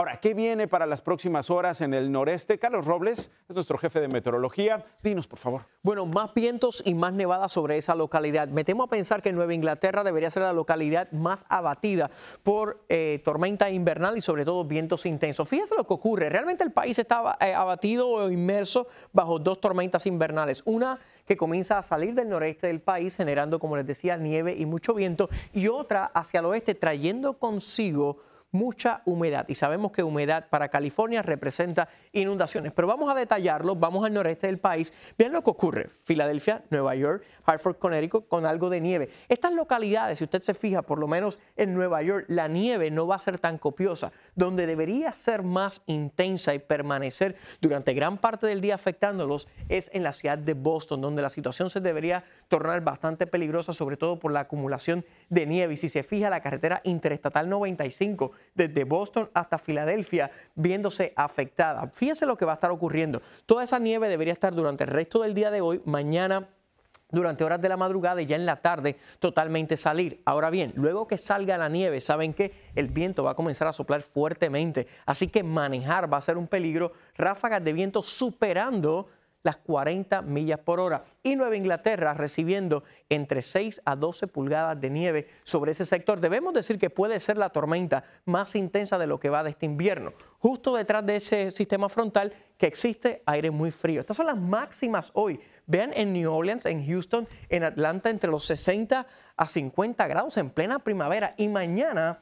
Ahora, ¿qué viene para las próximas horas en el noreste? Carlos Robles es nuestro jefe de meteorología. Dinos, por favor. Bueno, más vientos y más nevadas sobre esa localidad. Me temo a pensar que Nueva Inglaterra debería ser la localidad más abatida por eh, tormenta invernal y sobre todo vientos intensos. Fíjense lo que ocurre. Realmente el país está eh, abatido o inmerso bajo dos tormentas invernales. Una que comienza a salir del noreste del país, generando, como les decía, nieve y mucho viento, y otra hacia el oeste, trayendo consigo mucha humedad y sabemos que humedad para California representa inundaciones. Pero vamos a detallarlo, vamos al noreste del país. Vean lo que ocurre. Filadelfia, Nueva York, Hartford, Connecticut, con algo de nieve. Estas localidades, si usted se fija, por lo menos en Nueva York, la nieve no va a ser tan copiosa. Donde debería ser más intensa y permanecer durante gran parte del día afectándolos es en la ciudad de Boston, donde la situación se debería tornar bastante peligrosa, sobre todo por la acumulación de nieve. Y si se fija, la carretera interestatal 95 desde Boston hasta Filadelfia viéndose afectada. Fíjense lo que va a estar ocurriendo. Toda esa nieve debería estar durante el resto del día de hoy, mañana durante horas de la madrugada y ya en la tarde totalmente salir. Ahora bien, luego que salga la nieve, saben que el viento va a comenzar a soplar fuertemente, así que manejar va a ser un peligro, ráfagas de viento superando las 40 millas por hora. Y Nueva Inglaterra recibiendo entre 6 a 12 pulgadas de nieve sobre ese sector. Debemos decir que puede ser la tormenta más intensa de lo que va de este invierno. Justo detrás de ese sistema frontal que existe aire muy frío. Estas son las máximas hoy. Vean en New Orleans, en Houston, en Atlanta, entre los 60 a 50 grados en plena primavera. Y mañana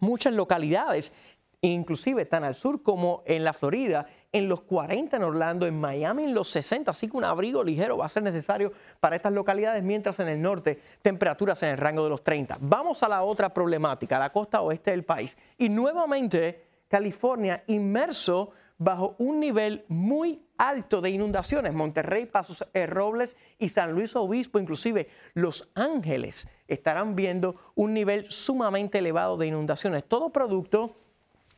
muchas localidades, inclusive tan al sur como en la Florida, en los 40 en Orlando, en Miami en los 60, así que un abrigo ligero va a ser necesario para estas localidades, mientras en el norte temperaturas en el rango de los 30. Vamos a la otra problemática, la costa oeste del país. Y nuevamente California inmerso bajo un nivel muy alto de inundaciones. Monterrey, Pasos Robles y San Luis Obispo, inclusive Los Ángeles, estarán viendo un nivel sumamente elevado de inundaciones. Todo producto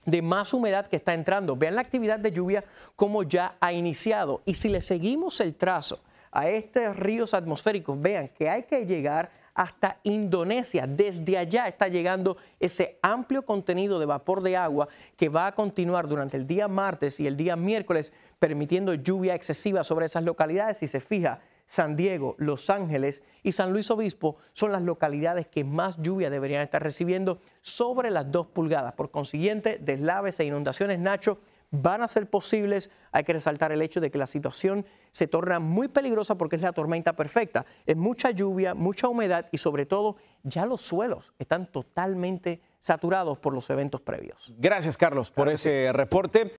de más humedad que está entrando. Vean la actividad de lluvia como ya ha iniciado. Y si le seguimos el trazo a estos ríos atmosféricos, vean que hay que llegar hasta Indonesia. Desde allá está llegando ese amplio contenido de vapor de agua que va a continuar durante el día martes y el día miércoles, permitiendo lluvia excesiva sobre esas localidades. Si se fija, San Diego, Los Ángeles y San Luis Obispo son las localidades que más lluvia deberían estar recibiendo sobre las dos pulgadas. Por consiguiente, deslaves e inundaciones, Nacho, van a ser posibles. Hay que resaltar el hecho de que la situación se torna muy peligrosa porque es la tormenta perfecta. Es mucha lluvia, mucha humedad y sobre todo ya los suelos están totalmente saturados por los eventos previos. Gracias, Carlos, por ese reporte.